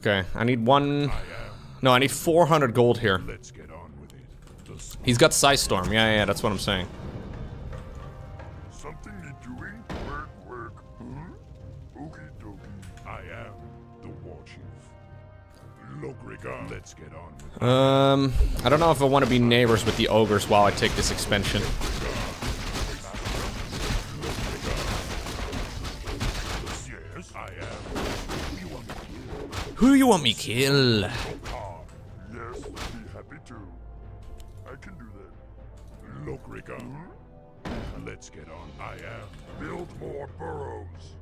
Okay, I need one... No, I need 400 gold here. Let's get on with it. He's got Psi Storm. Yeah, yeah, yeah, that's what I'm saying. Something doing? Work, work. Okie dokie. I am the war chief. Lokrigar. Let's get on with it. Um, I don't know if I want to be neighbors with the ogres while I take this expansion. Yes, I am. You want me to Who you want me kill? Yes, be happy to. I can do that. Lokrigar. Let's get on. I am. Build more burrows.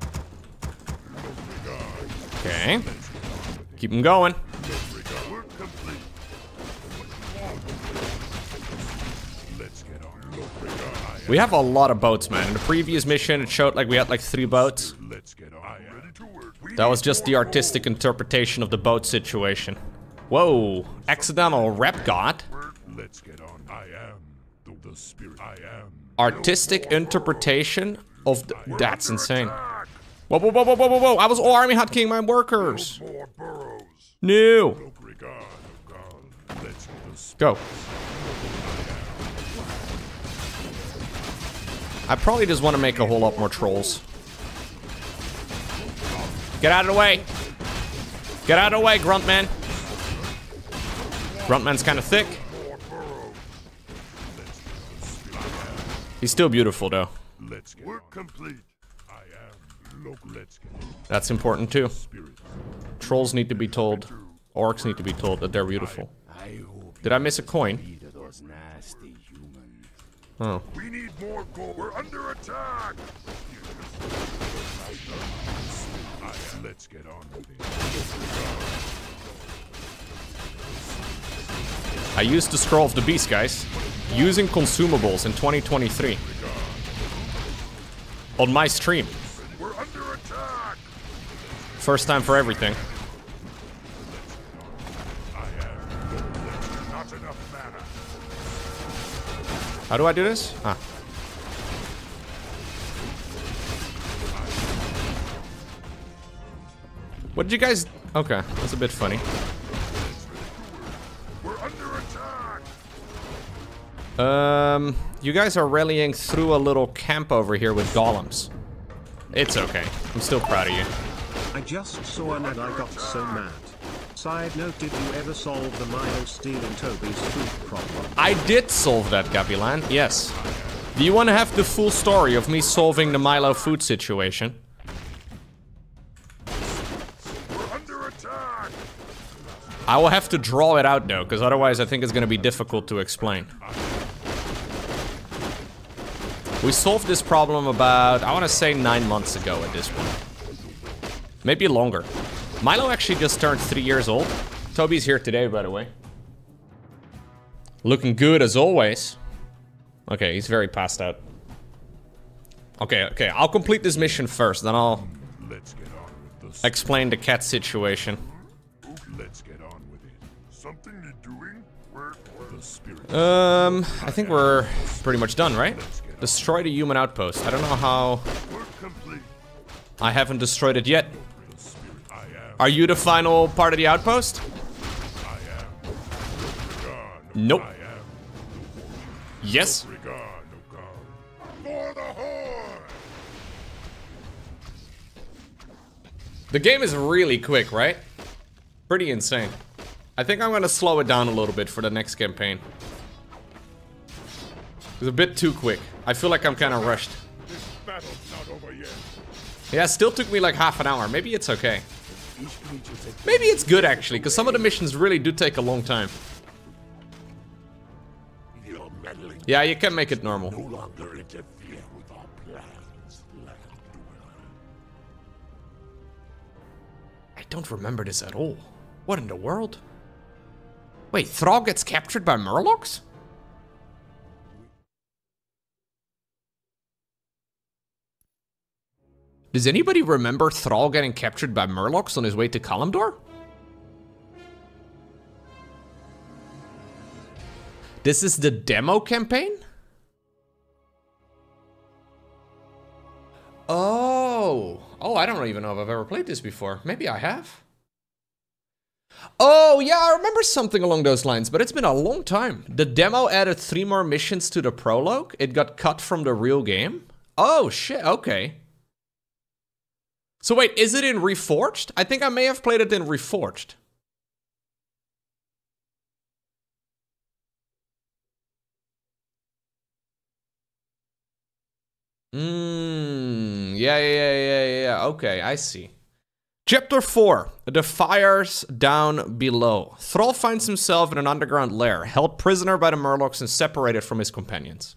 Lokrigar. Okay, keep them going. Lokrigar. Work complete. We have a lot of boats, man. In the previous mission, it showed like we had like three boats. Let's That was just the artistic interpretation of the boat situation. Whoa, accidental rep god. Let's get on. I am the, the spirit. I am. Artistic interpretation of the, that's insane. Whoa, whoa, whoa, whoa, whoa, whoa, whoa! I was all army hotkeying my workers. More burrows. No, Lokrigar. God. Let's get the spirit. go. I probably just want to make a whole lot more trolls. Get out of the way. Get out of the way, Gruntman. Gruntman's kind of thick. He's still beautiful, though. Let's get complete. I am. Look. Let's get That's important, too. Trolls need to be told. Orcs need to be told that they're beautiful. Did I miss a coin? Oh. We need more gold. We're under attack. I. Let's get on with it. I used the Scroll of the Beast, guys. Using consumables in 2023. On my stream. We're under attack. First time for everything. I am. Not enough mana. How do I do this? Ah. What did you guys... Okay, that's a bit funny. We're under attack. Um, you guys are rallying through a little camp over here with golems. It's okay. I'm still proud of you. I just saw an ad I got so mad. Side note did you ever solve the Milo stealing Toby's food problem? I did solve that, Gavilan. Yes. Do you want to have the full story of me solving the Milo food situation? I will have to draw it out though, because otherwise I think it's going to be difficult to explain. We solved this problem about, I want to say nine months ago at this point. Maybe longer. Milo actually just turned three years old. Toby's here today, by the way. Looking good as always. Okay, he's very passed out. Okay, okay, I'll complete this mission first, then I'll Let's get on with the. explain the cat situation. Um, I think we're pretty much done, right? Destroy the human outpost. I don't know how... I haven't destroyed it yet. The spirit. I am. Are you the final part of the outpost? I am. Regard. Nope. Yes. Oh God. For the. The game is really quick, right? Pretty insane. I think I'm gonna slow it down a little bit for the next campaign. It's a bit too quick. I feel like I'm kind of rushed. This battle's not over yet. Yeah, still took me like half an hour. Maybe it's okay. Maybe it's good actually, because some of the missions really do take a long time. Yeah, you can make it normal. No longer interfere with our plans, land dweller. I don't remember this at all. What in the world? Wait, Thrall gets captured by Murlocs? Does anybody remember Thrall getting captured by Murlocs on his way to Kalimdor? This is the demo campaign? Oh. Oh, I don't even know if I've ever played this before. Maybe I have. Oh, yeah, I remember something along those lines, but it's been a long time. The demo added three more missions to the prologue. It got cut from the real game. Oh, shit, okay. So wait, is it in Reforged? I think I may have played it in Reforged. Mmm, yeah, yeah, yeah, yeah, okay, I see. Chapter 4 The Fires Down Below. Thrall finds himself in an underground lair, held prisoner by the Murlocs and separated from his companions.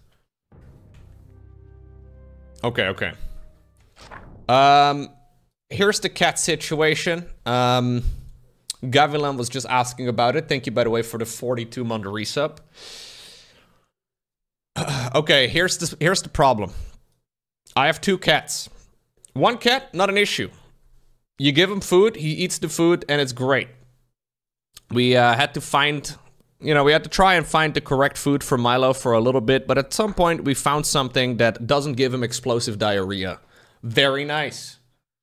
Okay, okay. Um, here's the cat situation. Um, Gavilan was just asking about it. Thank you, by the way, for the 42 month resub. okay, here's the here's the problem. I have two cats. One cat, not an issue. You give him food, he eats the food, and it's great. We uh, had to find, you know, we had to try and find the correct food for Milo for a little bit, but at some point we found something that doesn't give him explosive diarrhea. Very nice.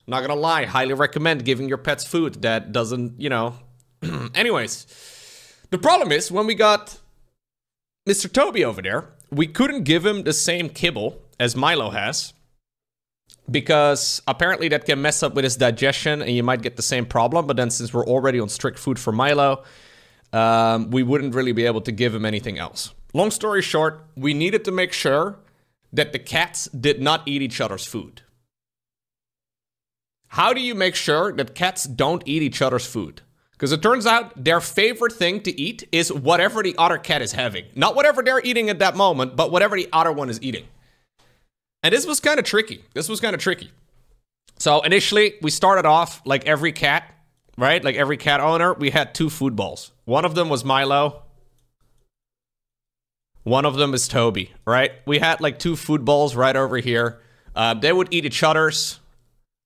Not gonna lie, highly recommend giving your pets food that doesn't, you know. Anyways, the problem is when we got Mr. Toby over there, we couldn't give him the same kibble as Milo has because apparently that can mess up with his digestion and you might get the same problem. But then since we're already on strict food for Milo, um, we wouldn't really be able to give him anything else. Long story short, we needed to make sure that the cats did not eat each other's food. How do you make sure that cats don't eat each other's food? Because it turns out their favorite thing to eat is whatever the other cat is having. Not whatever they're eating at that moment, but whatever the other one is eating. And this was kind of tricky. This was kind of tricky. So initially, we started off like every cat, right? Like every cat owner, we had two food balls. One of them was Milo. One of them is Toby, right? We had like two food balls right over here. Uh, they would eat each other's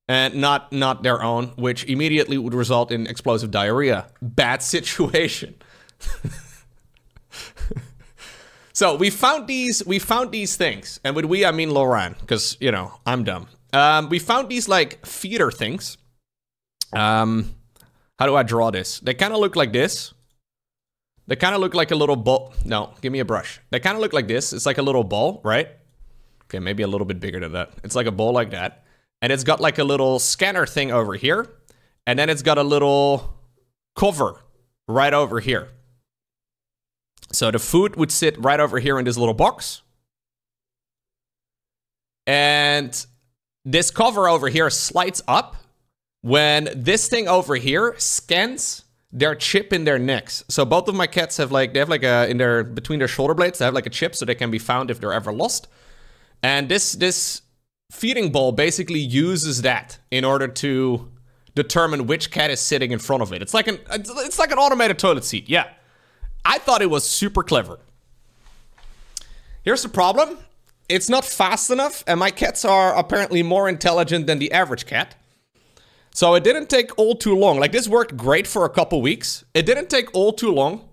and not not their own, which immediately would result in explosive diarrhea. Bad situation. So we found these, we found these things, and with we I mean Loran, because you know I'm dumb. Um, we found these like feeder things. Um, how do I draw this? They kind of look like this. They kind of look like a little ball. No, give me a brush. They kind of look like this. It's like a little ball, right? Okay, maybe a little bit bigger than that. It's like a ball like that, and it's got like a little scanner thing over here, and then it's got a little cover right over here. So the food would sit right over here in this little box. And this cover over here slides up when this thing over here scans their chip in their necks. So both of my cats have like, they have like a, in their, between their shoulder blades, they have like a chip so they can be found if they're ever lost. And this, this feeding bowl basically uses that in order to determine which cat is sitting in front of it. It's like an, it's like an automated toilet seat, yeah. I thought it was super clever. Here's the problem. It's not fast enough, and my cats are apparently more intelligent than the average cat. So it didn't take all too long. Like, this worked great for a couple weeks. It didn't take all too long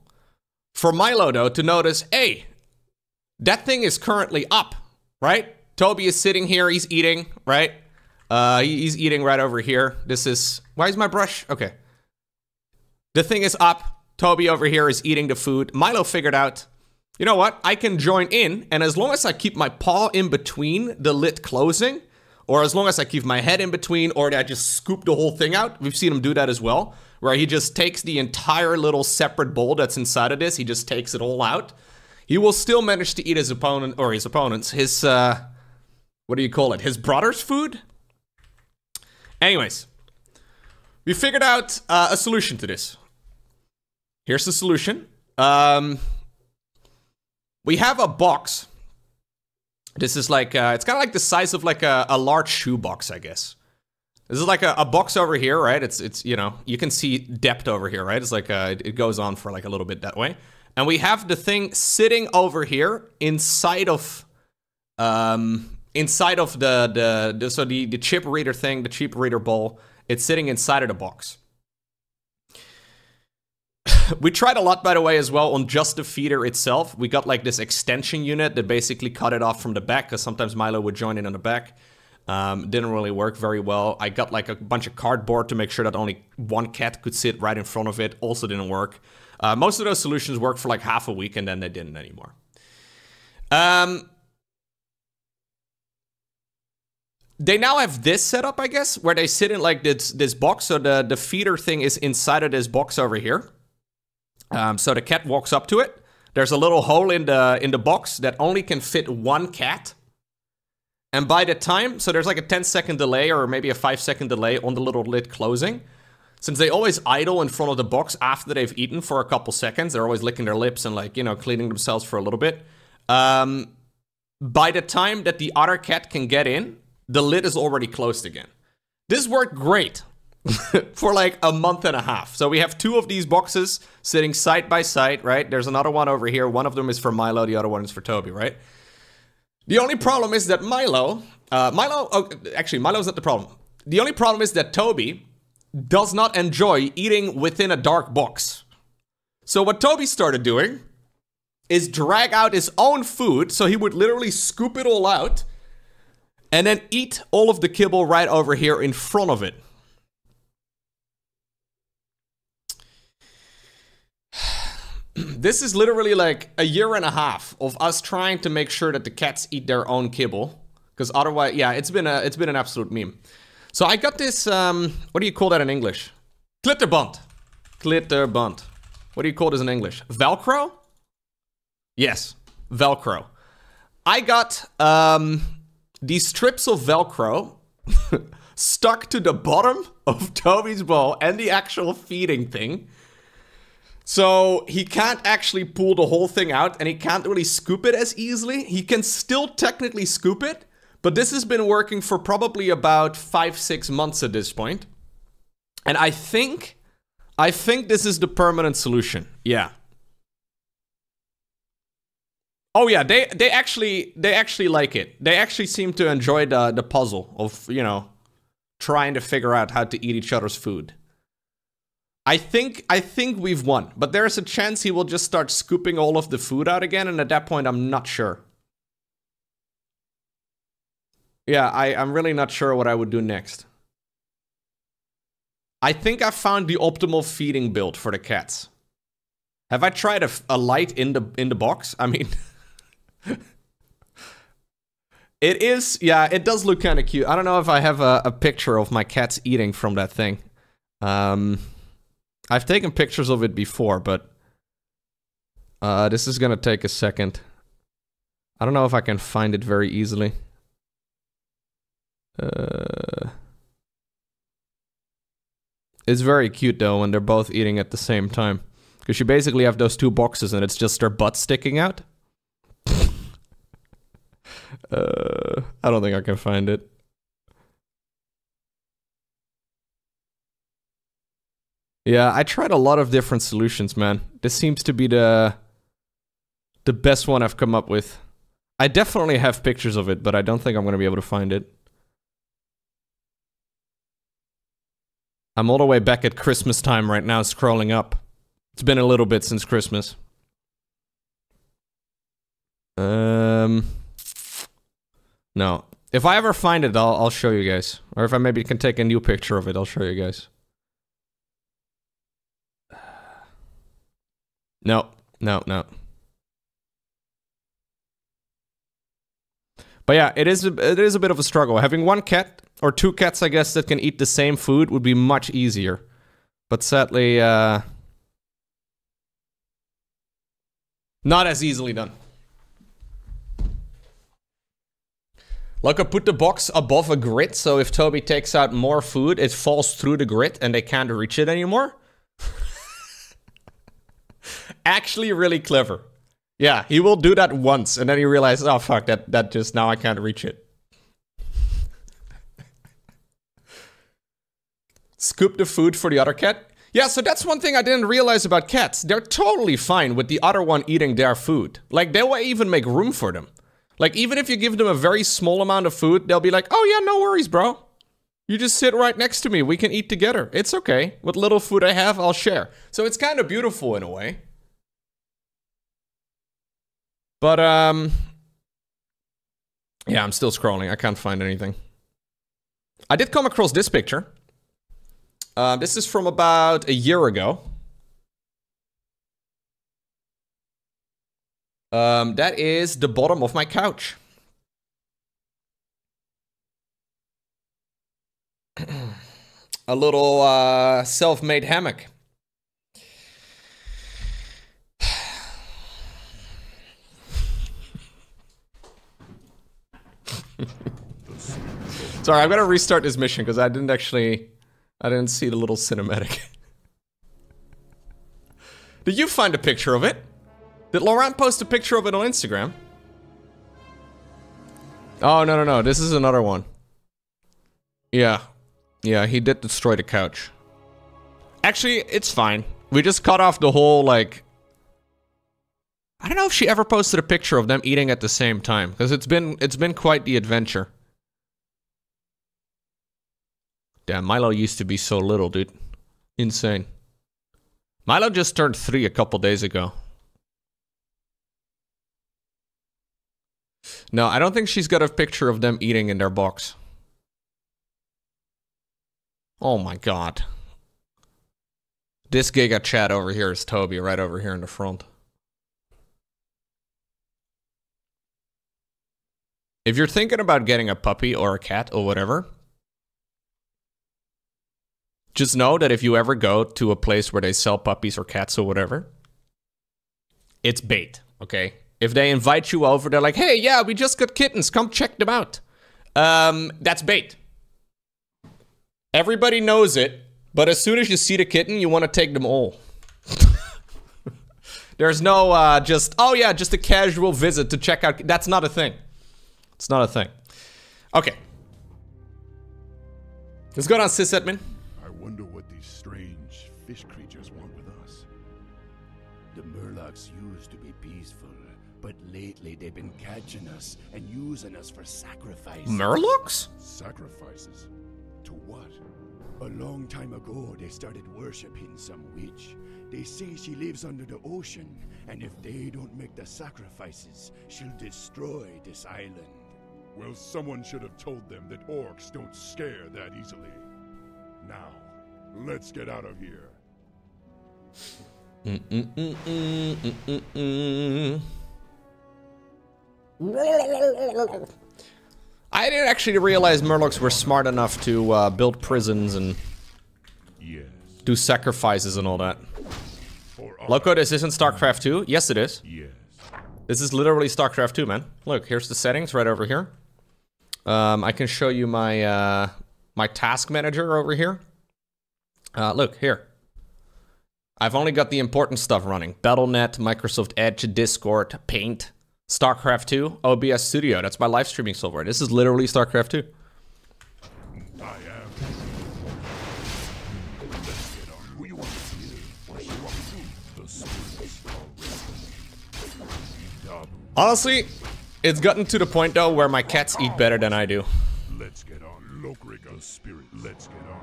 for Milo, though, to notice, hey, that thing is currently up, right? Toby is sitting here, he's eating, right? Uh, he's eating right over here. This is, why is my brush? Okay. The thing is up. Toby over here is eating the food. Milo figured out, you know what? I can join in, and as long as I keep my paw in between the lid closing, or as long as I keep my head in between, or I just scoop the whole thing out, we've seen him do that as well, where he just takes the entire little separate bowl that's inside of this, he just takes it all out. He will still manage to eat his opponent, or his opponent's, his, uh, what do you call it? His brother's food? Anyways, we figured out uh, a solution to this. Here's the solution. Um, we have a box. This is like, uh, it's kind of like the size of like a, a large shoebox, I guess. This is like a, a, box over here, right? It's, it's you know, you can see depth over here, right? It's like, uh, it goes on for like a little bit that way. And we have the thing sitting over here inside of, um, inside of the, the, the so the, the chip reader thing, the chip reader bowl, it's sitting inside of the box. we tried a lot, by the way, as well on just the feeder itself. We got like this extension unit that basically cut it off from the back because sometimes Milo would join in on the back. Um, didn't really work very well. I got like a bunch of cardboard to make sure that only one cat could sit right in front of it. Also didn't work. Uh, most of those solutions worked for like half a week and then they didn't anymore. Um, they now have this setup, I guess, where they sit in like this this box. So the the feeder thing is inside of this box over here. Um, so the cat walks up to it. There's a little hole in the in the box that only can fit one cat. And by the time, so there's like a 10 second delay or maybe a 5 second delay on the little lid closing. Since they always idle in front of the box after they've eaten for a couple seconds, they're always licking their lips and like, you know, cleaning themselves for a little bit. Um, by the time that the other cat can get in, the lid is already closed again. This worked great for like a month and a half. So we have two of these boxes sitting side by side, right? There's another one over here. One of them is for Milo, the other one is for Toby, right? The only problem is that Milo, uh, Milo, oh, actually, Milo's not the problem. The only problem is that Toby does not enjoy eating within a dark box. So what Toby started doing is drag out his own food. So he would literally scoop it all out and then eat all of the kibble right over here in front of it. this is literally like a year and a half of us trying to make sure that the cats eat their own kibble because otherwise yeah it's been a it's been an absolute meme. So i got this um what do you call that in english? Klittenband klittenband what do you call this in english? Velcro? Yes velcro. I got um these strips of velcro stuck to the bottom of toby's bowl and the actual feeding thing so he can't actually pull the whole thing out and he can't really scoop it as easily. He can still technically scoop it, but this has been working for probably about five, six months at this point. And I think, I think this is the permanent solution. Yeah. Oh yeah, they they actually they actually like it. They actually seem to enjoy the the puzzle of you know trying to figure out how to eat each other's food. I think I think we've won, but there's a chance he will just start scooping all of the food out again, and at that point, I'm not sure. Yeah, I, I'm really not sure what I would do next. I think I found the optimal feeding build for the cats. Have I tried a, a light in the in the box? I mean, it is. Yeah, it does look kind of cute. I don't know if I have a, a picture of my cats eating from that thing. Um. I've taken pictures of it before, but uh, this is gonna take a second. I don't know if I can find it very easily. Uh, it's very cute though when they're both eating at the same time. Because you basically have those two boxes and it's just their butt sticking out. uh, I don't think I can find it. Yeah, I tried a lot of different solutions, man. This seems to be the the best one I've come up with. I definitely have pictures of it, but I don't think I'm going to be able to find it. I'm all the way back at Christmas time right now, scrolling up. It's been a little bit since Christmas. Um, no. If I ever find it, I'll, I'll show you guys. Or if I maybe can take a new picture of it, I'll show you guys. No, no, no. But yeah, it is a, it is a bit of a struggle. Having one cat or two cats, I guess, that can eat the same food would be much easier. But sadly, uh, not as easily done. Like I put the box above a grid, so if Toby takes out more food, it falls through the grid and they can't reach it anymore actually really clever. Yeah, he will do that once, and then he realizes, oh fuck, that that just now I can't reach it. Scoop the food for the other cat. Yeah, so that's one thing I didn't realize about cats. They're totally fine with the other one eating their food. Like, they will even make room for them. Like, even if you give them a very small amount of food, they'll be like, oh yeah, no worries, bro. You just sit right next to me. We can eat together. It's okay. What little food I have, I'll share. So it's kind of beautiful in a way. But um yeah, I'm still scrolling. I can't find anything. I did come across this picture. Uh, this is from about a year ago. Um, that is the bottom of my couch. A little uh, self-made hammock. Sorry, I'm gonna restart this mission because I didn't actually, I didn't see the little cinematic. Did you find a picture of it? Did Laurent post a picture of it on Instagram? Oh, no, no, no. This is another one. Yeah. Yeah, he did destroy the couch. Actually, it's fine. We just cut off the whole, like... I don't know if she ever posted a picture of them eating at the same time, because it's been it's been quite the adventure. Damn, Milo used to be so little, dude. Insane. Milo just turned three a couple days ago. No, I don't think she's got a picture of them eating in their box. Oh my god. This Giga Chad over here is Toby, right over here in the front. If you're thinking about getting a puppy or a cat or whatever, just know that if you ever go to a place where they sell puppies or cats or whatever, it's bait, okay? If they invite you over, they're like, hey, yeah, we just got kittens, come check them out. Um, that's bait. Everybody knows it, but as soon as you see the kitten, you want to take them all. There's no uh, just, oh yeah, just a casual visit to check out. That's not a thing. It's not a thing. Okay. Let's go down, sysadmin. I wonder what these strange fish creatures want with us. The Murlocs used to be peaceful, but lately they've been catching us and using us for sacrifice. Murlocs? Sacrifices. To what? A long time ago, they started worshipping some witch. They say she lives under the ocean, and if they don't make the sacrifices, she'll destroy this island. Well, someone should have told them that orcs don't scare that easily. Now, let's get out of here. I didn't actually realize Murlocs were smart enough to uh, build prisons and Yes. do sacrifices and all that. Lowko, this isn't StarCraft 2? Yes, it is. Yes. This is literally StarCraft 2, man. Look, here's the settings right over here. Um, I can show you my uh, my task manager over here. Uh, look here. I've only got the important stuff running: BattleNet, Microsoft Edge, Discord, Paint, StarCraft 2, OBS Studio. That's my live streaming software. This is literally StarCraft 2. I am. Let's get on. Who you want to be? What you want to do? The spirits are ready. Dabu. Honestly, it's gotten to the point though where my cats eat better than I do. Let's get on. Spirit. Let's get on.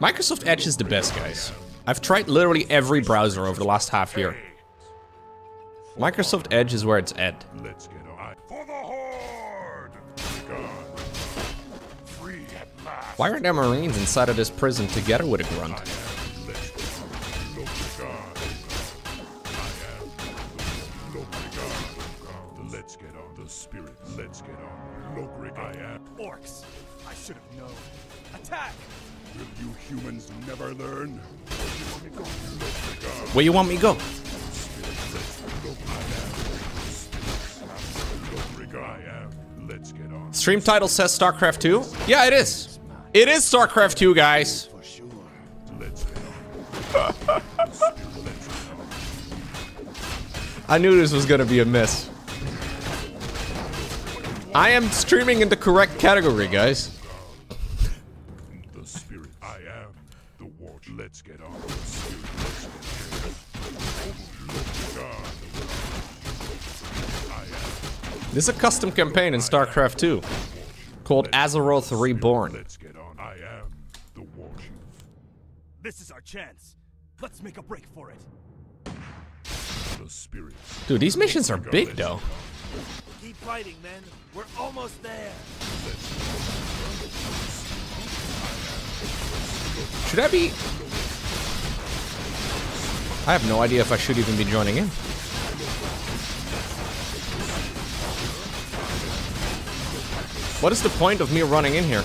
Microsoft Edge is the best, guys. I've tried literally every browser over the last half year. Microsoft Edge is where it's at. Let's get on. For the Horde! God. Free at last. Why aren't there Marines inside of this prison together with a grunt? Let's get on. I am. Lokriga. Let's get on. The spirit. Let's get on. Lokriga. I am. Orcs! I should have known. Attack! Will you humans never learn? Lokriga. Where you want me to go? Stream title says StarCraft 2? Yeah, it is. It is StarCraft 2, guys. I knew this was gonna be a miss. I am streaming in the correct category, guys. The spirit. I am the watch. Let's get on. The spirit. Let's get on. Lokriga. I am. This is a custom campaign in StarCraft 2 called Azeroth Reborn. Let's get on. I am the war chief. This is our chance. Let's make a break for it. Dude, these missions are big though. Keep fighting, men. We're almost there. Should I be... I have no idea if I should even be joining in. What is the point of me running in here?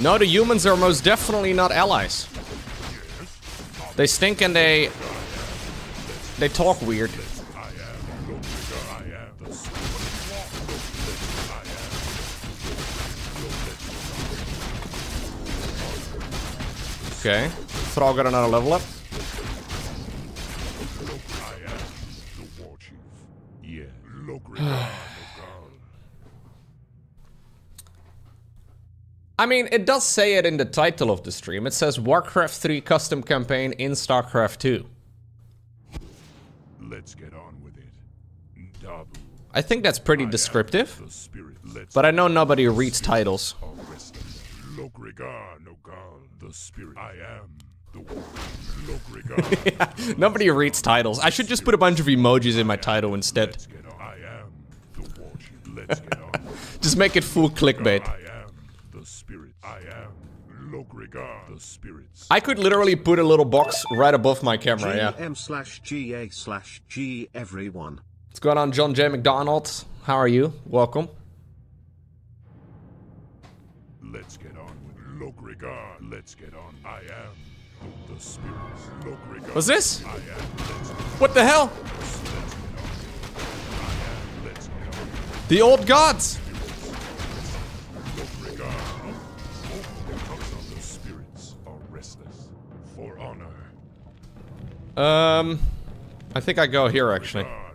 No, the humans are most definitely not allies. They stink and they... They talk weird. Okay. Thrall got another level up. The war chief. Yeah. Lokrigar. I mean, it does say it in the title of the stream. It says Warcraft 3 custom campaign in StarCraft 2. Let's get on with it. Dabu. I think that's pretty descriptive, The spirit. Let's but I know nobody reads titles. arrest them. Lokrigar Nogal. The spirit. I am the war. Lokrigar. Nobody reads titles. I should just put a bunch of emojis in my title instead. Let's get on. I am the war chief. Let's get on. Just make it full clickbait. I am the spirit. I am Lokrigar. The spirits. I could literally put a little box right above my camera, yeah. GM slash GA slash G everyone. What's going on, John J. McDonald? How are you? Welcome. Let's get on with Lokrigar. Let's get on. I am the spirits. Lokrigar. What's this? I am. What the hell? let's get on. The old gods! Um, I think I go here actually. A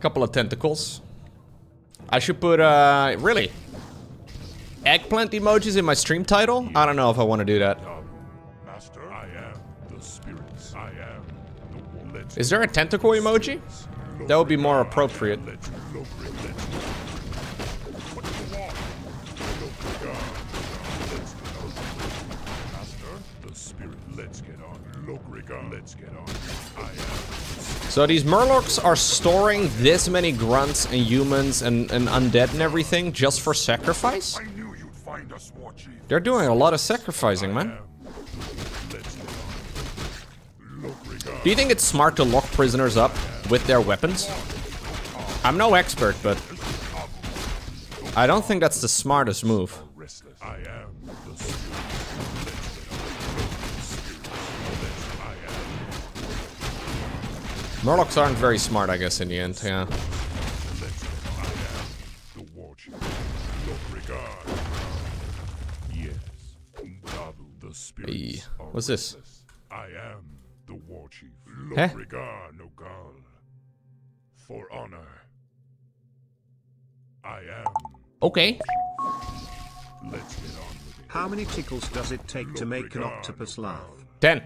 Couple of tentacles. I should put, uh, really? Eggplant emojis in my stream title? I don't know if I want to do that. Is there a tentacle emoji? That would be more appropriate. Let's Lokrig. Let's What do you want? Lokrigar. Let's get on. Master. The spirit. Let's get on. Lokrigar. Let's get on. I am. So these murlocs are storing this many grunts and humans and, and undead and everything just for sacrifice? I knew you'd find us, War Chief. They're doing a lot of sacrificing, man. Let's get on. Lokrigar. Do you think it's smart to lock prisoners up with their weapons? I'm no expert, but I don't think that's the smartest move. Restless. I am the spirit. Murlocs aren't very smart, I guess, in the end, yeah. Let's get on. I am the War Chief. Lokrigar. Yes. Dabu. The spirits. Hey, what's this? I am the War Chief. Huh? Nogal. For honor. I am. Okay. Let's get on with it. How many tickles does it take to make an octopus laugh? 10.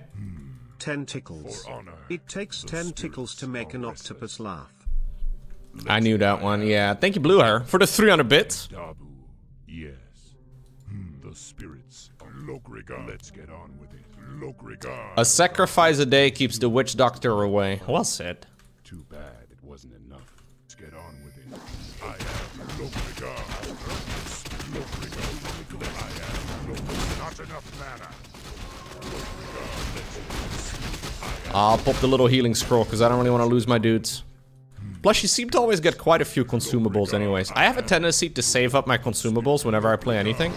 10 tickles. It takes 10 tickles to make an octopus laugh. I knew that one, yeah. Thank you, Blue Hair, for the 300 bits. Dabu. Yes. Hmm, The spirits. Lokrigar. Let's get on with it. Lokrigar. A sacrifice a day keeps the witch doctor away. Well said. Too bad it wasn't enough. Let's get on with it. I am Lokrigar. Lokrigar. I am Lokrigar. Not enough mana. Lokrigar. Let's I'll pop the little healing scroll because I don't really want to lose my dudes. Plus, you seem to always get quite a few consumables anyways. I have a tendency to save up my consumables whenever I play anything.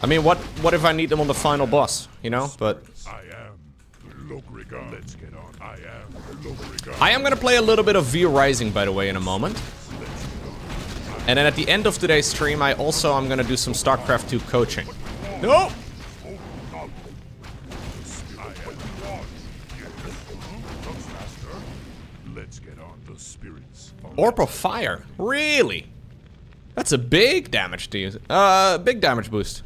I mean, what what if I need them on the final boss, you know? But I am. Let's get on. I am. I am gonna play a little bit of V Rising, by the way, in a moment. And then at the end of today's stream, I also am gonna do some StarCraft 2 coaching. No! Orb of Fire? Really? That's a big damage to you. Uh, big damage boost.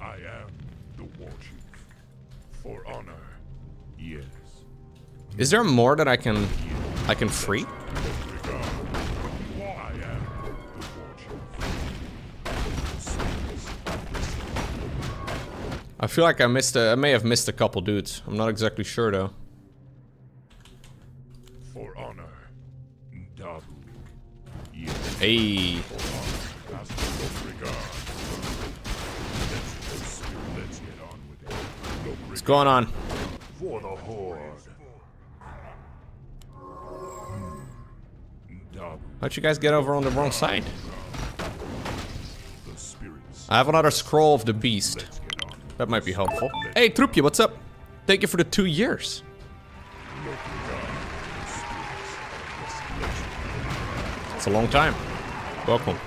I am the war chief. For honor. Yes. Is there more that I can I can free? I feel like I missed a, I may have missed a couple dudes. I'm not exactly sure though. For honor. Yes. Hey. Master Lokrika. Let's, let's get on with it. Lokrika. What's going on? For the Horde. Hmm. How'd you guys get over on the wrong side? I have another scroll of the beast. That might be helpful. Hey, Troopje, what's up? Thank you for the two years. It's a long time. Welcome.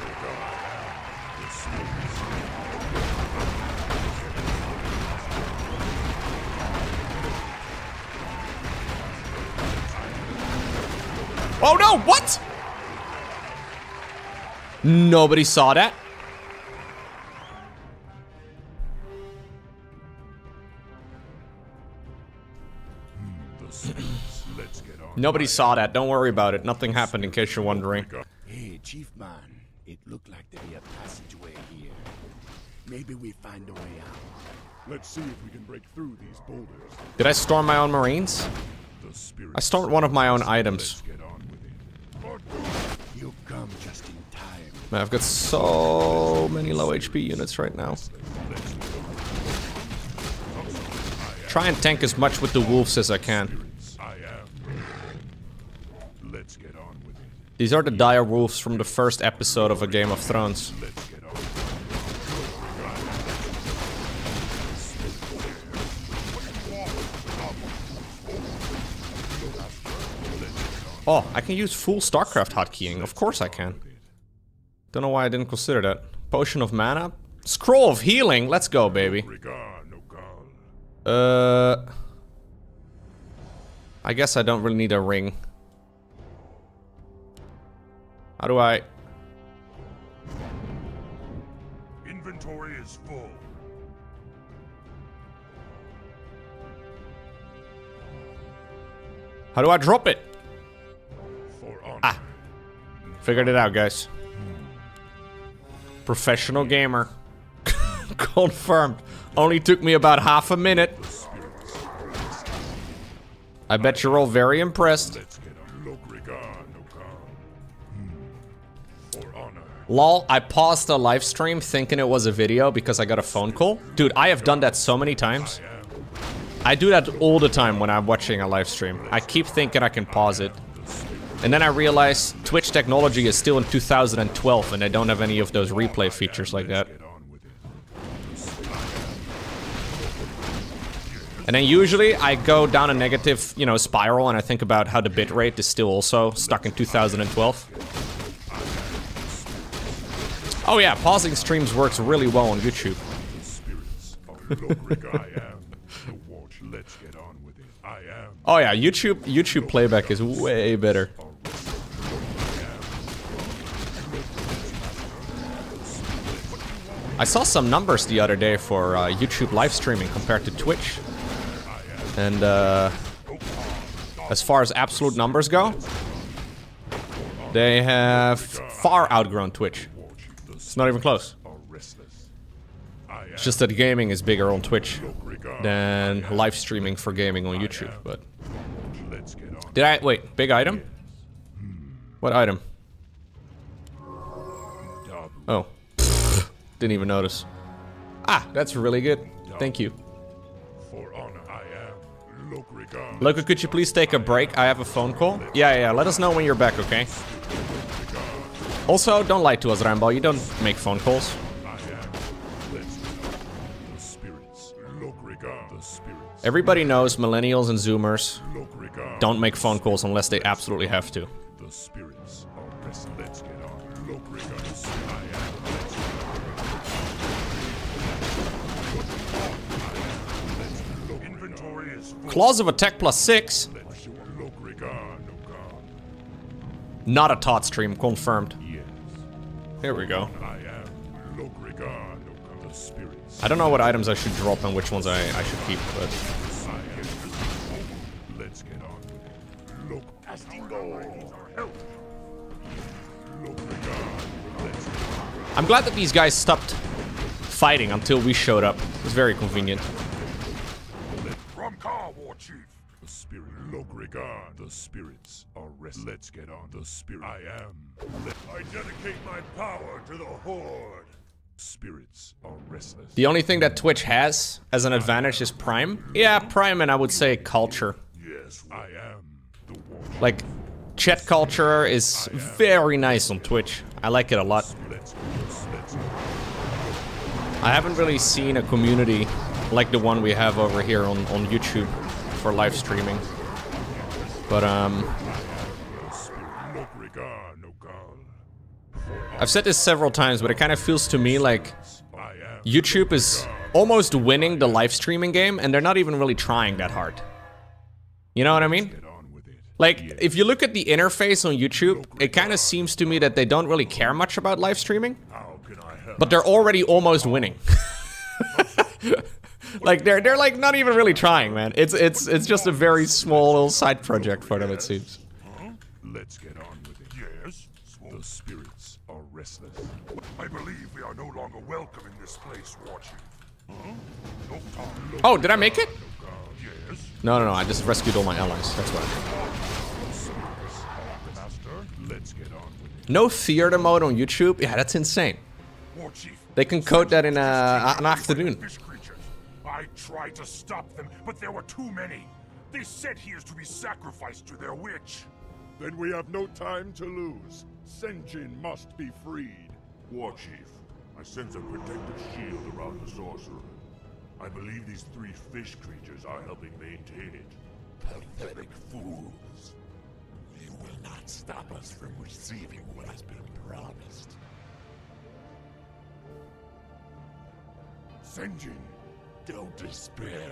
Oh no, what? Nobody saw that. Nobody saw that. Don't worry about it. Nothing happened in case you're wondering. Hey, Chief Man, it looked like there'd be a passageway here. Maybe we find a way out. Let's see if we can break through these boulders. Did I storm my own marines? I stormed one of my own items. get on with it. You come just in time. Man, I've got so many low HP units right now. Try and tank as much with the wolves as I can. These are the dire wolves from the first episode of A Game of Thrones. Let's get on. Oh, I can use full StarCraft hotkeying. Of course I can. Don't know why I didn't consider that. Potion of mana? Scroll of healing. Let's go, baby. Rigar no gal. Uh, I guess I don't really need a ring. How do I? Inventory is full. How do I drop it? Ah. Figured it out, guys. Professional gamer. Confirmed. Only took me about half a minute. I bet you're all very impressed. Lol, I paused the live stream thinking it was a video because I got a phone call. Dude, I have done that so many times. I do that all the time when I'm watching a live stream. I keep thinking I can pause it. And then I realize Twitch technology is still in 2012 and they don't have any of those replay features like that. And then usually I go down a negative, you know, spiral and I think about how the bitrate is still also stuck in 2012. Oh yeah, pausing streams works really well on YouTube. The spirits of Look Rigar I am. The watch. Let's get on with it. I am. Oh yeah, YouTube YouTube playback is way better. I saw some numbers the other day for uh, YouTube live streaming compared to Twitch. And uh, as far as absolute numbers go, they have far outgrown Twitch. Watch. The It's not even close. are restless. I am. It's just that gaming is bigger on Twitch than live streaming for gaming on YouTube. But Let's get on. did I wait? Big item? What item? Oh, didn't even notice. Ah, that's really good. Thank you. For honor. I am. Lowko, could you please take a break? I have a phone call. Yeah, yeah. Let us know when you're back, okay? Also, don't lie to us, Rambo. You don't make phone calls. Everybody knows millennials and zoomers don't make phone calls unless they absolutely have to. Claws of attack plus six. Not a tot stream, confirmed. Here we go. I am. Look Rigar. No gal. The spirits. I don't know what items I should drop and which ones I, I should keep, but. Let's get on with it. Look. Help. Look Rigar. Let's I'm glad that these guys stopped fighting until we showed up. It was very convenient. From Ka, War Chief. The spirit. Lokrigan. The spirits are rest. Let's get on. The spirit. I am. Let I dedicate my power to the Horde. Spirits are restless. The only thing that Twitch has as an advantage is Prime. Yeah, Prime and I would say culture. Yes, I am the War Like, chat culture is very nice on Twitch. I like it a lot. I haven't really seen a community like the one we have over here on, on YouTube for live streaming. But, um, I've said this several times, but it kind of feels to me like YouTube is almost winning the live streaming game, and they're not even really trying that hard. You know what I mean? Like, if you look at the interface on YouTube, it kind of seems to me that they don't really care much about live streaming, but they're already almost winning. like they're they're like not even really trying, man. It's it's it's just a very small little side project for them, it seems. Let's get on with it. Yes? The spirits are restless. I believe we are no longer welcome in this place, War Chief. Huh? No time. Oh, did I make it? Yes? No, no, no. I just rescued all my allies. That's what. I did. Master, let's get on with it. No theater mode on YouTube. Yeah, that's insane. They can code that in uh, an afternoon. Fish creatures. I tried to stop them, but there were too many. They said he is to be sacrificed to their witch. Then we have no time to lose. Sen'jin must be freed. War Chief, I sense a protective shield around the sorcerer. I believe these three fish creatures are helping maintain it. Pathetic fools. You will not stop us from receiving what has been promised. Sen'jin, Don't despair.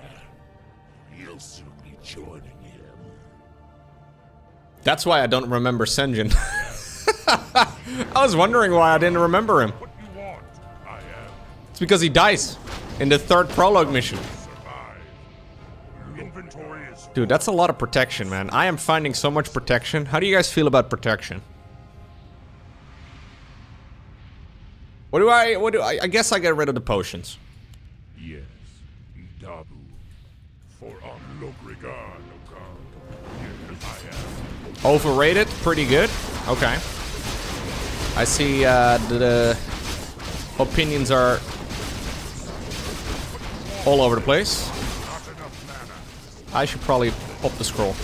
You'll soon be joining him. That's why I don't remember Sen'jin. I was wondering why I didn't remember him. What you want? I am. It's because he dies in the third prologue mission. Survive. Inventory is Dude, that's a lot of protection, man. I am finding so much protection. How do you guys feel about protection? What do I, what do I, I guess I get rid of the potions. Yes, Overrated, pretty good. Okay. I see uh, the, the opinions are all over the place. Not enough mana. I should probably pop the scroll.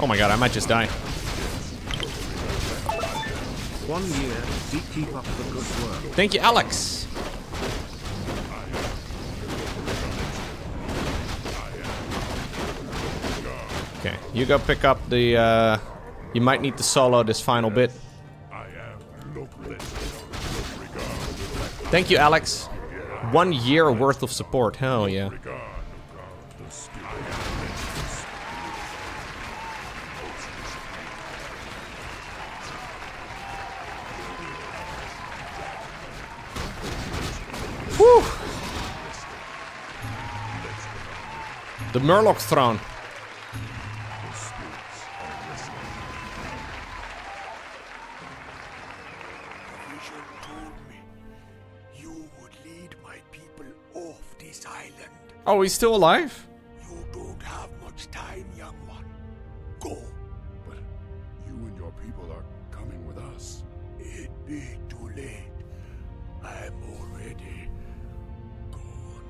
Oh my god, I might just die. One year, keep up the good work. Thank you, Alex. Okay, you go pick up the, uh, you might need to solo this final bit. Thank you, Alex. One year worth of support, hell yeah. Whew. The Murloc throne. Oh, he's still alive? You don't have much time, young one. Go. But you and your people are coming with us. It be too late. I'm already gone.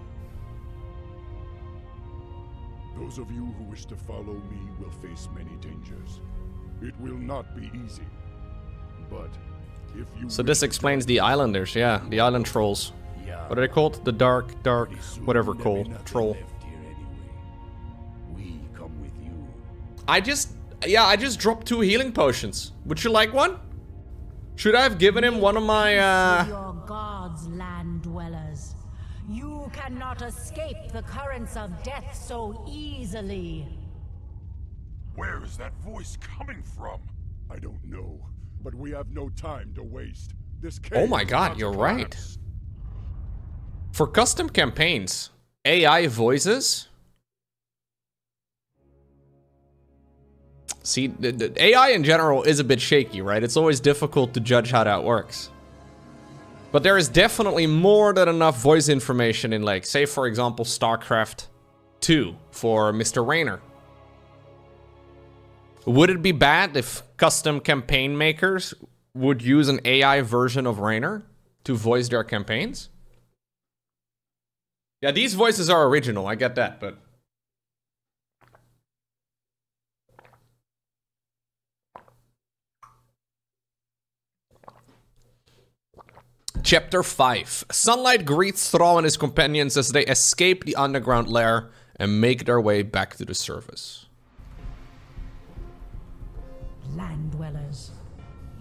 Those of you who wish to follow me will face many dangers. It will not be easy. But if you So this explains the islanders, yeah, the island trolls. Yeah. What are they called? The dark, dark, whatever there'll call, troll. anyway. We come with you. I just, yeah, I just dropped two healing potions. Would you like one? Should I have given him one of my, uh... Your gods, land dwellers. You cannot escape the currents of death so easily. Where is that voice coming from? I don't know, but we have no time to waste. This Oh my god, you're to right. For custom campaigns, AI voices. See, the, the AI in general is a bit shaky, right? It's always difficult to judge how that works. But there is definitely more than enough voice information in like, say for example, StarCraft 2 for Mr. Raynor. Would it be bad if custom campaign makers would use an AI version of Raynor to voice their campaigns? Yeah, these voices are original, I get that, but... Chapter 5. Sunlight greets Thrall and his companions as they escape the underground lair and make their way back to the surface. Land dwellers,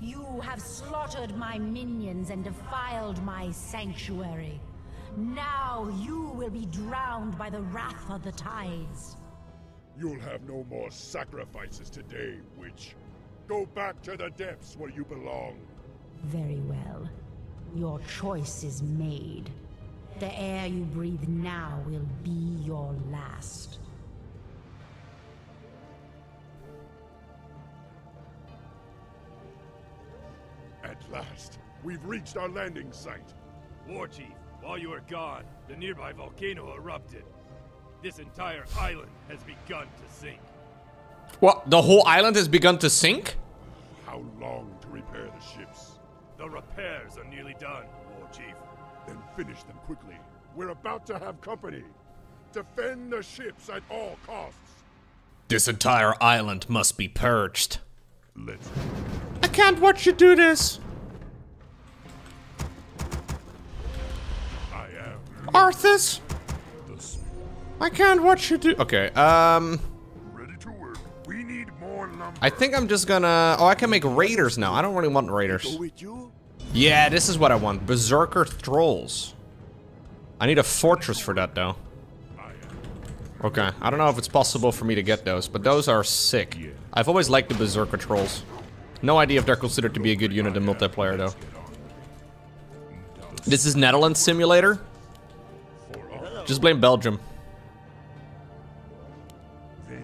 you have slaughtered my minions and defiled my sanctuary. Now you will be drowned by the wrath of the tides. You'll have no more sacrifices today, witch. Go back to the depths where you belong. Very well. Your choice is made. The air you breathe now will be your last. At last, we've reached our landing site. War Chief, while you were gone, the nearby volcano erupted. This entire island has begun to sink. What? The whole island has begun to sink? How long to repair the ships? The repairs are nearly done, War Chief. Then finish them quickly. We're about to have company. Defend the ships at all costs. This entire island must be purged. Let's I can't watch you do this. Arthas. I can't watch you do. Okay, um, Ready to work. We need more. I think I'm just gonna. Oh, I can make raiders now. I don't really want raiders. Go with you? Yeah, this is what I want. Berserker Thralls. I need a fortress for that, though. Okay, I don't know if it's possible for me to get those, but those are sick. I've always liked the Berserker Trolls. No idea if they're considered to be a good unit in multiplayer, though. This is Netherlands Simulator. Just blame Belgium.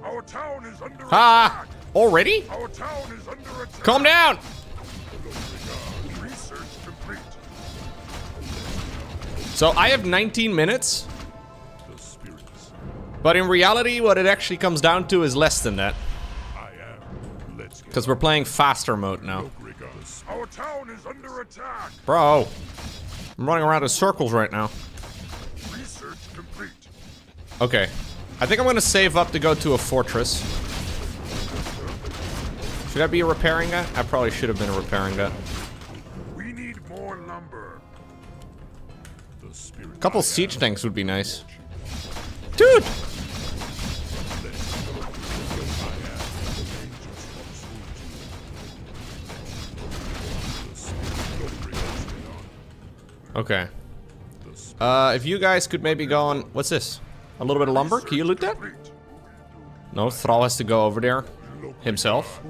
Our town is under Ah! attack. Already? Our town is under attack. Calm down! So I have 19 minutes, but in reality, what it actually comes down to is less than that. I am. Let's get Because we're playing faster mode now. Our town is under attack. Bro, I'm running around in circles right now. Okay. I think I'm gonna save up to go to a fortress. Should I be a repairing guy? I probably should have been a repairing guy. We need more lumber. The spirit. A couple siege tanks would be nice. Dude! Okay. Uh, if you guys could maybe go on... What's this? A little bit of lumber? Can you loot that? No, Thrall has to go over there himself.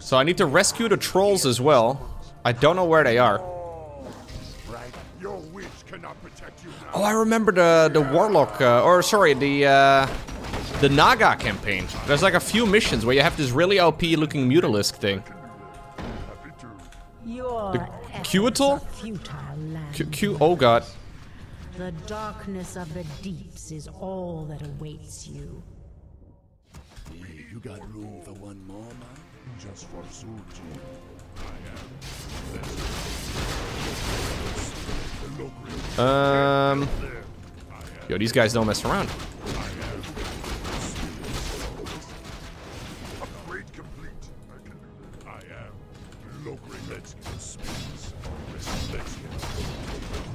So I need to rescue the trolls as well. I don't know where they are. Your witch cannot protect you now. Oh, I remember the the warlock, uh, or sorry, the uh, the Naga campaign. There's like a few missions where you have this really OP looking mutalisk thing. Happy to. Your efforts Quetzal? are futile, land. Q, Q oh god. The darkness of the deeps is all that awaits you. You got room for one more, man? Just for Surgeon. Um, yo, these guys don't mess around.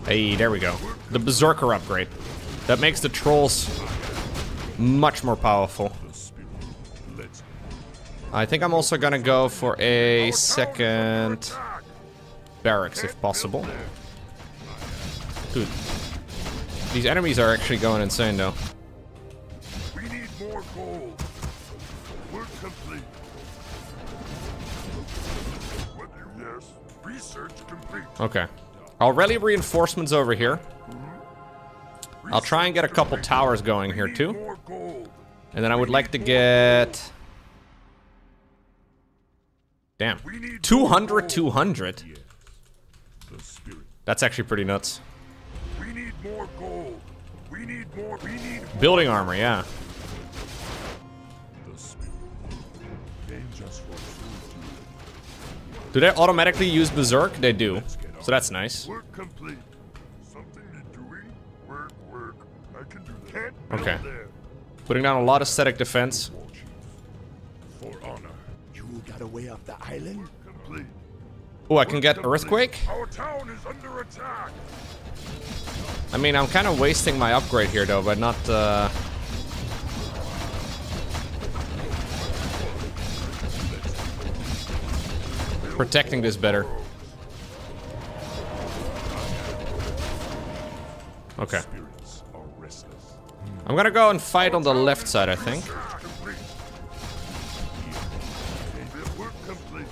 Hey, there we go. The berserker upgrade. That makes the trolls much more powerful. the spirit. Let's I think I'm also gonna go for a second barracks if possible. Dude, these enemies are actually going insane though. We need more gold. Work complete. Yes? Research complete. Okay. I'll rally reinforcements over here. I'll try and get a couple towers going here too. And then I would like to get... Damn. 200, 200? That's actually pretty nuts. We need more gold. We need more. We need Building armor, yeah. Do they automatically use Berserk? They do. So that's nice. Work complete. Something to doing? Work, work. I can do that. Okay. there. Putting down a lot of static defense. For honor. You got away off the island? Complete. Oh, I can get Earthquake? Our town is under attack. I mean, I'm kind of wasting my upgrade here, though, but not, uh... Protecting this better. Okay. Spirits are restless. I'm gonna go and fight on the left side, I think. Complete. Work complete.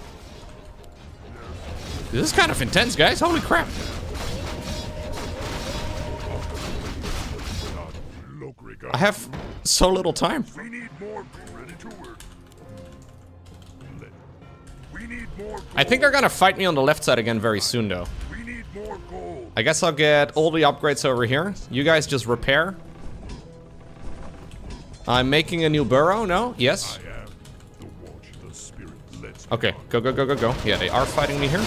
This is kind of intense, guys. Holy crap. I have so little time. We need more. Ready to work. We need more. I think they're gonna fight me on the left side again very soon, though. We need more gold. I guess I'll get all the upgrades over here. You guys just repair. I'm making a new burrow, no? Yes? I am the watch. The spirit. Let's. Okay, go, go, go, go, go. Yeah, they are fighting me here.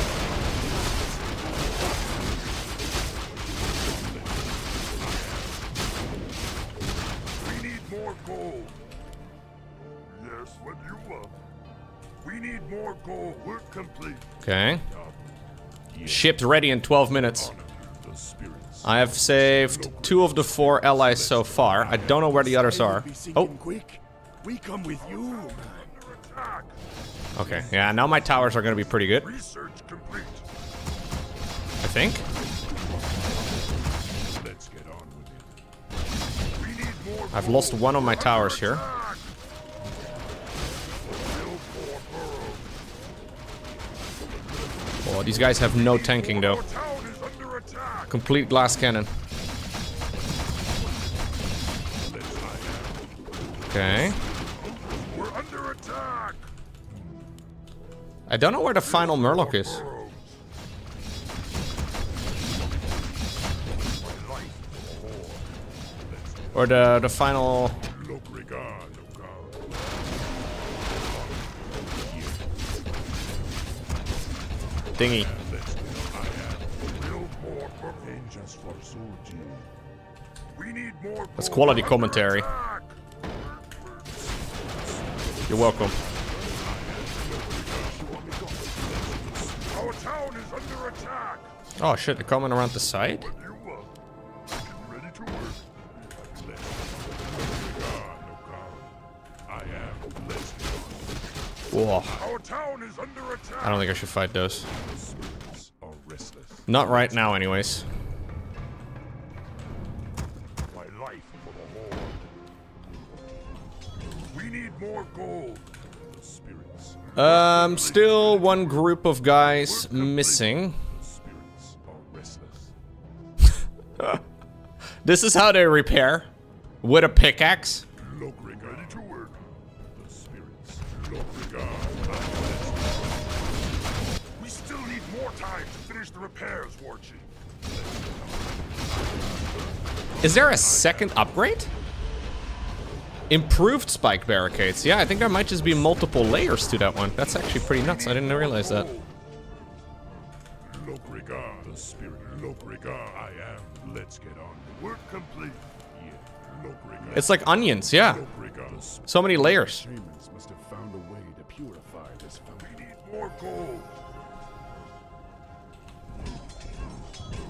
We need more gold. Yes, what you want. We need more gold. Work complete. Okay. Shipped ready in 12 minutes. I have saved two of the four allies so far. I don't know where the others are. Oh. We come with you. Okay. Yeah, now my towers are gonna be pretty good, I think. I've lost one of my towers here. Oh, these guys have no tanking though. Complete glass cannon. Okay. We're under attack. I don't know where the final Murloc is. Or the, the final... more. That's quality commentary. You're welcome. Oh shit, they're coming around the side? Whoa. Town is under attack. I don't think I should fight those. Spirits are restless. Not right now anyways. My life for the Horde. We need more gold. Spirits. Um, still one group of guys missing. Spirits are restless. This is how they repair. With a pickaxe. Is there a second upgrade? Improved spike barricades. Yeah, I think there might just be multiple layers to that one. That's actually pretty nuts. I didn't realize that. The spirit. I am. Let's get on. Work complete. Yeah. It's like onions, yeah. Lokrigan. The spirit. So many layers. Must have found a way to purify this. We need more gold.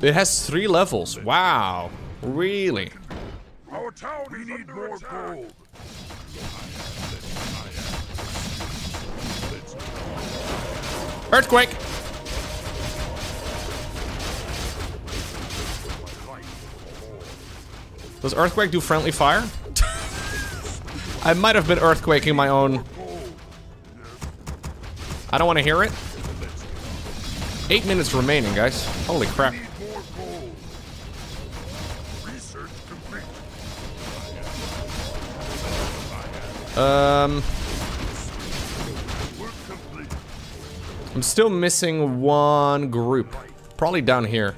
It has three levels. Wow. Really? Our town we need more gold. Earthquake! Does Earthquake do friendly fire? I might have been Earthquaking my own. I don't want to hear it. Eight minutes remaining, guys. Holy crap. Um, I'm still missing one group. Probably down here.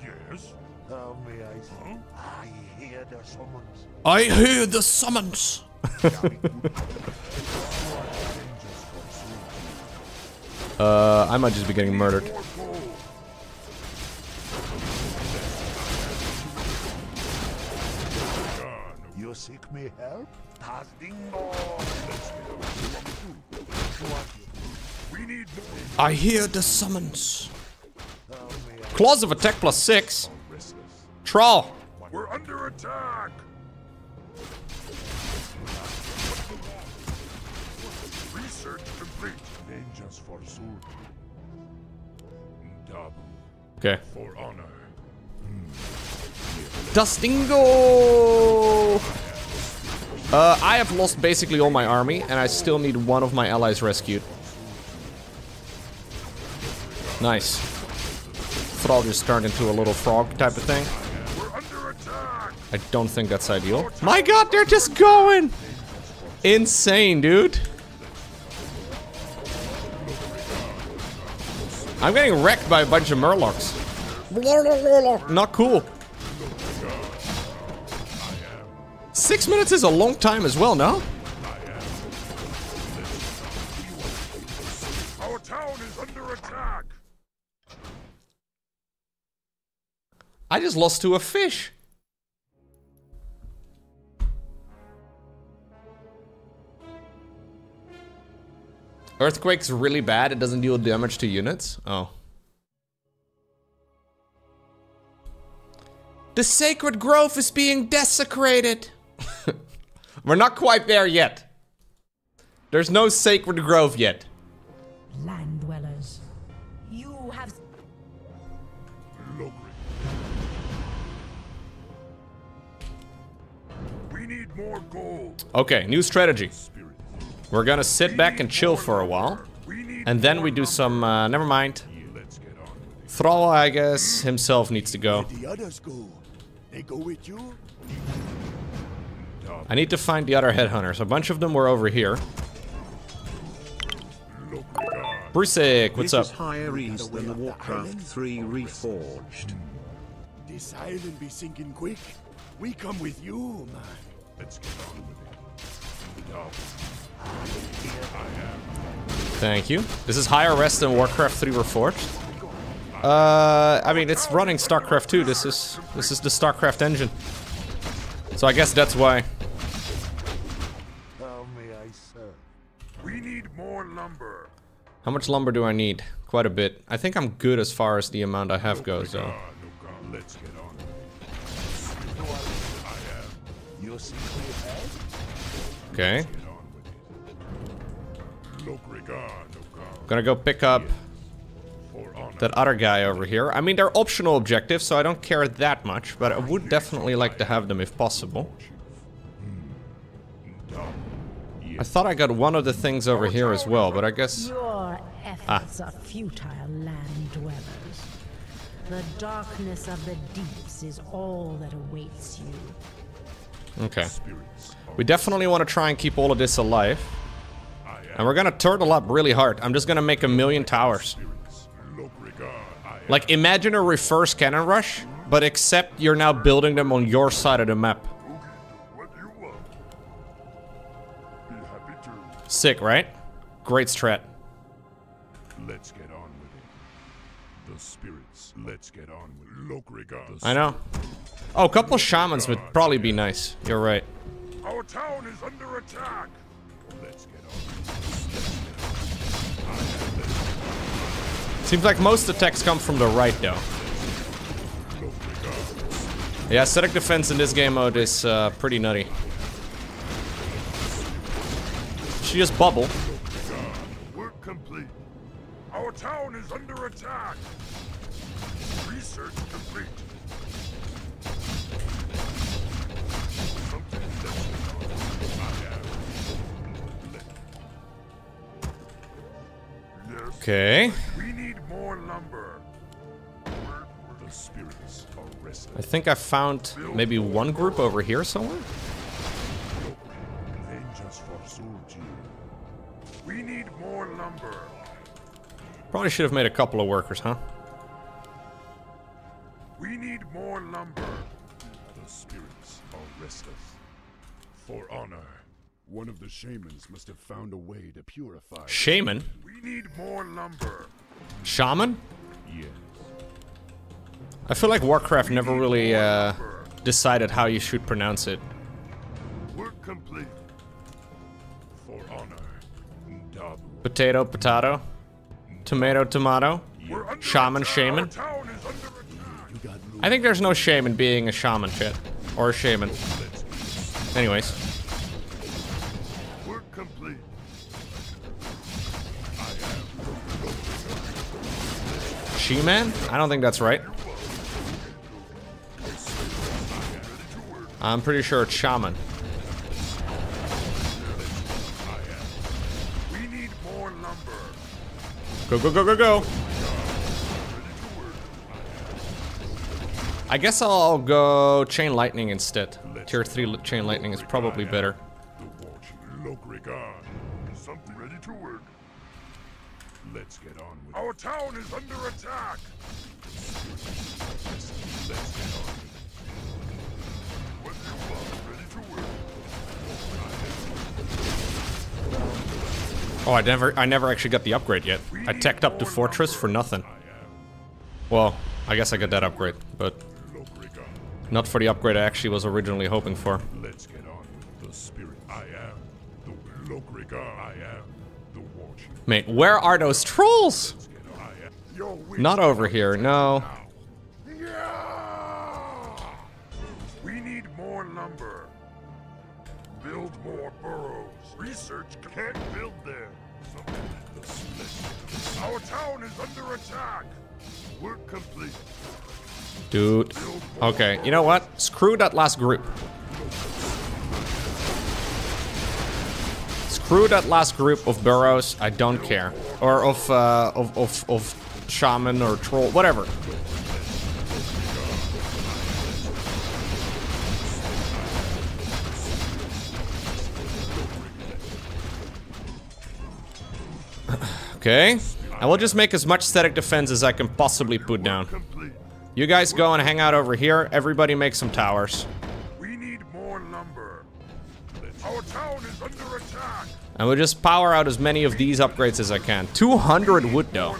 Yes. I hear the summons. I hear the summons. uh, I might just be getting murdered. Help? Tasdingo! We need I hear the summons. Claws of attack plus six. Troll. We're under attack! Research complete. Vengeance for Zul. Double Okay. for honor. Dustingo! Uh, I have lost basically all my army, and I still need one of my allies rescued. Nice. Thrall just turned into a little frog type of thing. I don't think that's ideal. My god, they're just going! Insane, dude. I'm getting wrecked by a bunch of murlocs. Not cool. Six minutes is a long time as well, no? Our town is under attack! I just lost to a fish. Earthquake's really bad. It doesn't deal damage to units. Oh. The sacred grove is being desecrated. We're not quite there yet. There's no sacred grove yet. Land dwellers. You have Logri. We need more gold. Okay, new strategy. We're gonna sit back and chill for a while. And then we do some, uh, never mind. number. Let's get on with. Thrall, I guess, himself needs to go. The others go. They go with you? I need to find the other headhunters. A bunch of them were over here. Logrigar. Brusik, what's this up? is higher ease than the Warcraft 3 Reforged. This island be sinking quick. We come with you, man. Let's get on with it. Double. Thank you. This is higher res than Warcraft 3 Reforged. Uh, I mean, it's running StarCraft 2. This is this is the StarCraft engine. So I guess that's why. How much lumber do I need? Quite a bit. I think I'm good as far as the amount I have goes, though. Let's get on with it. I am. You seek me help? Okay. Get on with it. Logrigar, no God. Gonna go pick up that other guy over here. I mean, they're optional objectives, so I don't care that much, but I would definitely like to have them if possible. I thought I got one of the things over here as well, but I guess... Your efforts ah. are futile, land dwellers. The darkness of the deeps is all that awaits you. Okay. We definitely want to try and keep all of this alive. And we're gonna turtle up really hard. I'm just gonna make a million towers. Spirits. Logrigar. I am. Like, imagine a reverse cannon rush, but except you're now building them on your side of the map. Sick, right? Great strat. Let's get on with it. The spirits. Let's get on with it. Logrigar. I know. Oh, a couple shamans would probably be nice. You're right. Our town is under attack. Let's get on. Seems like most attacks come from the right, though. Yeah, static defense in this game mode is uh, pretty nutty. She just bubble. Work complete. Our town is under attack. Research complete. Something that's I am. Yes. Okay. We need more lumber. The spirits are? I think I found maybe one group over here somewhere. Probably should have made a couple of workers, huh? We need more lumber. The spirits are restless. For honor. One of the shamans must have found a way to purify. Shaman? We need more lumber. Shaman? Yes. I feel like Warcraft never really uh, decided how you should pronounce it. Work complete. For honor. Potato, potato. Tomato, tomato. Shaman, shaman. Our town is under attack. You got I think there's no shame in being a shaman, shit. Or a shaman. Anyways. Work complete. She-Man? I don't think that's right. I'm pretty sure it's shaman. Go, go, go, go, go. I guess I'll go Chain Lightning instead. Tier 3 Chain Lightning is probably better. Let's get on with Our town is under attack. Let's get on. You? Ready to work. Oh, I never I never actually got the upgrade yet. I teched up to Fortress for nothing. Well, I guess I got that upgrade, but not for the upgrade I actually was originally hoping for. Let's get on the spirit. I am the Lokrigan. I am the watch. Mate, where are those trolls? Let's get on. I am. Your witch Not over here, no. We need more lumber. Build more burrows. Research can't build there. Our town is under attack. Work complete. Dude. Okay, you know what? Screw that last group. Screw that last group of burrows. I don't care. Or of, uh, of, of, of shaman or troll, whatever. okay. I will just make as much static defense as I can possibly put down. You guys go and hang out over here. Everybody make some towers. We need more lumber. Our town is under attack. And we'll just power out as many of these upgrades as I can. 200 wood though.